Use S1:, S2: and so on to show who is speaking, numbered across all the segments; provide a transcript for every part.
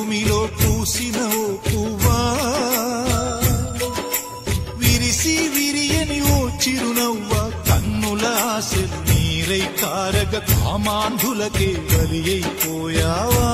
S1: భూమిలో పూసిన ఓ పువ్వా? విరిసి విరియని ఓ చిరునవ్వ? కన్నుల ఆశ నీరై కారగ కామాంధులకే బలి అయిపోయావా?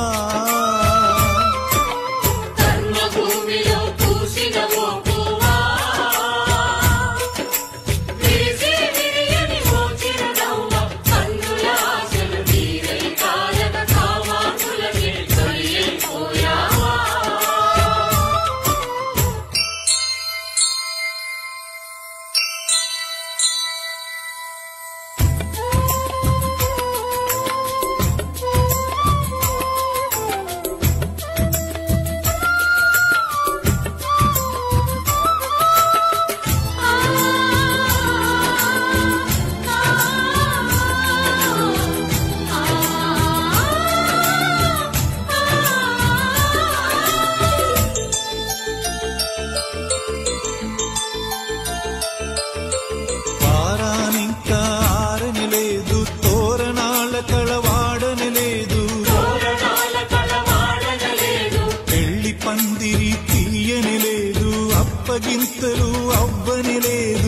S2: ಅಪ್ಪಗಿಂತಲೂ ಅಬ್ಬನಿಲೇದು